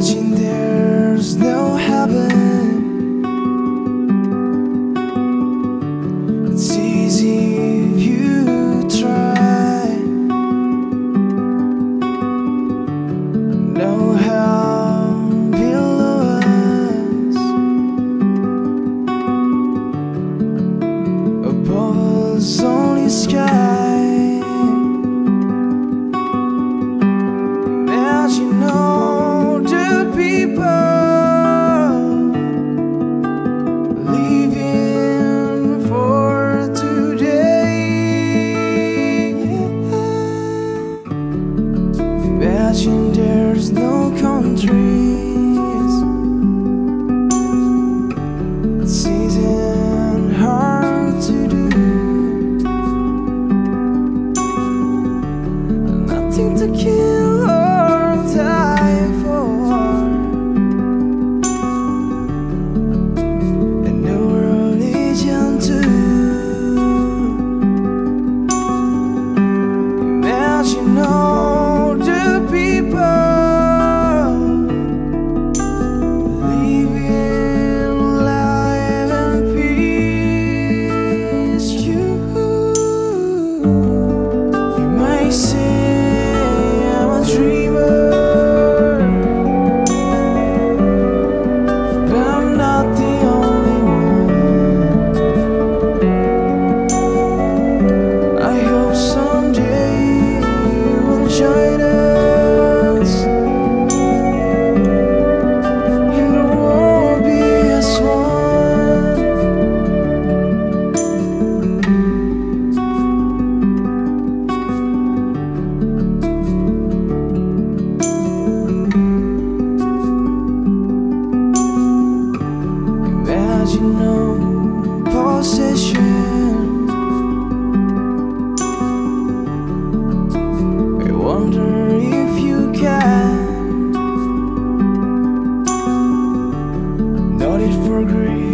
Imagine there's no heaven. To kill as you know, possession. I wonder if you can. Not it for greed.